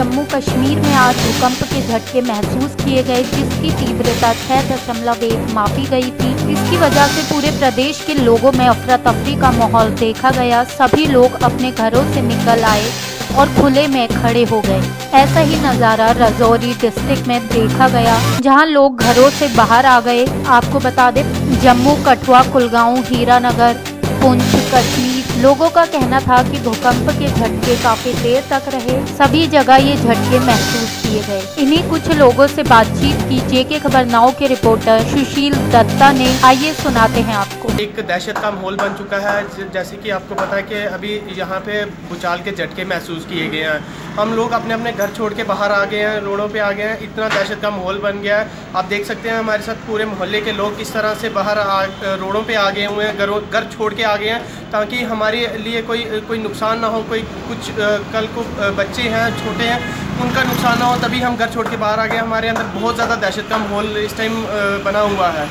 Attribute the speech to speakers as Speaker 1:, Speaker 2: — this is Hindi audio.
Speaker 1: जम्मू कश्मीर में आज भूकंप के झटके महसूस किए गए, जिसकी तीव्रता छह दशमलव एक मापी गई थी। इसकी वजह से पूरे प्रदेश के लोगों में अफरा तफरी का माहौल देखा गया। सभी लोग अपने घरों से निकल आए और खुले में खड़े हो गए। ऐसा ही नज़ारा रजौरी डिस्ट्रिक्ट में देखा गया, जहाँ लोग घरों से बाहर आ गए। आपको बता दें, जम्मू कठुआ, कुलगांव, हीरानगर, पुंछ, कश्मीर लोगों का कहना था कि भूकंप के झटके काफ़ी देर तक रहे। सभी जगह ये झटके महसूस किए गए। इन्हीं कुछ लोगों से बातचीत की जेके खबर नाव के रिपोर्टर सुशील दत्ता ने। आइए सुनाते हैं आपको।
Speaker 2: एक दहशत का माहौल बन चुका है। जैसे कि आपको पता है कि अभी यहाँ पे भूचाल के झटके महसूस किए गए हैं। हम लोग अपने अपने घर छोड़ के बाहर आ गए हैं, रोडों पे आ गए हैं। इतना दहशत का माहौल बन गया है। आप देख सकते हैं हमारे साथ पूरे मोहल्ले के लोग किस तरह से बाहर रोडों पे आ गए हुए हैं, घरों, घर छोड़ के आ गए हैं। ताकि हमारे लिए कोई कोई नुकसान ना हो, कोई कुछ कल को बच्चे हैं, छोटे हैं, उनका नुकसान ना हो, तभी हम घर छोड़ के बाहर आ गए। हमारे अंदर बहुत ज़्यादा दहशत का माहौल इस टाइम बना हुआ है।